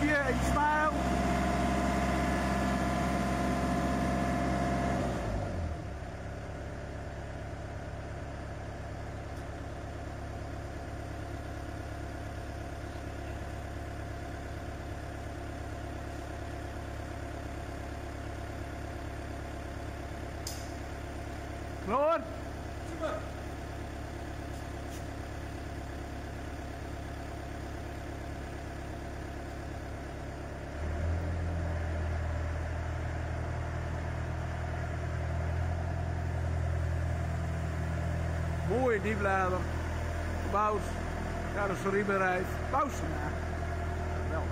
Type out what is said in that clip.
in stijl. Klaar? mooie dieblader. Gebouwd, carrosseriebedrijf, Bouwsenaar. Wel.